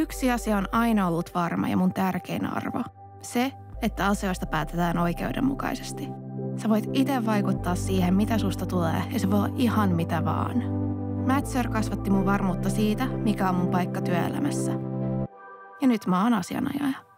Yksi asia on aina ollut varma ja mun tärkein arvo. Se, että asioista päätetään oikeudenmukaisesti. Sä voit itse vaikuttaa siihen, mitä susta tulee, ja se voi olla ihan mitä vaan. Mätsör kasvatti mun varmuutta siitä, mikä on mun paikka työelämässä. Ja nyt mä oon asianajaja.